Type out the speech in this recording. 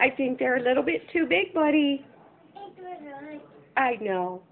I think they're a little bit too big, buddy. I know.